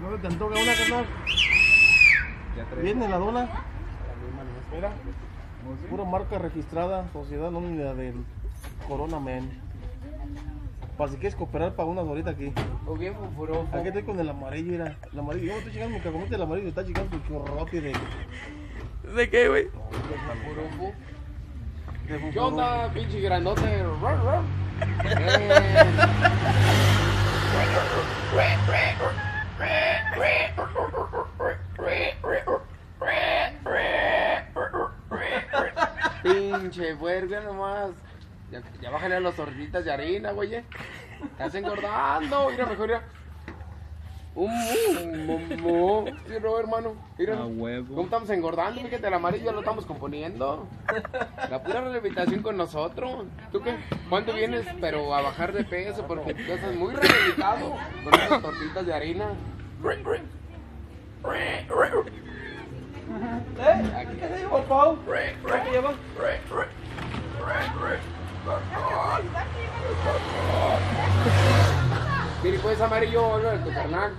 ¿No te antoja una carnal? Viene la dona. Mira. Pura marca registrada, Sociedad Nómina del Corona Man. Para si quieres cooperar para unas horitas aquí. O bien fufurofo. Aquí estoy con el amarillo, mira. El amarillo. Yo me estoy chingando mi cacomete el amarillo. Está chingando tu churrote de. ¿De qué, güey? De ¿Qué onda, pinche grandote? Pinche puerco nomás. Ya, ya bájale a las tortillitas de harina, güey. eh. Estás engordando. Mira, mejor ya. Un mu. Sí, no, hermano. Mira. A huevo. ¿Cómo estamos engordando? Fíjate, el amarillo ya lo estamos componiendo. La pura rehabilitación con nosotros. ¿Tú qué? ¿Cuándo vienes? Pero a bajar de peso porque tú estás muy rehabilitado con esas tortitas de harina. Aquí. ¿Qué se lleva, Pau? ¿Qué lleva? Mire, pues amarillo, de tu carnal.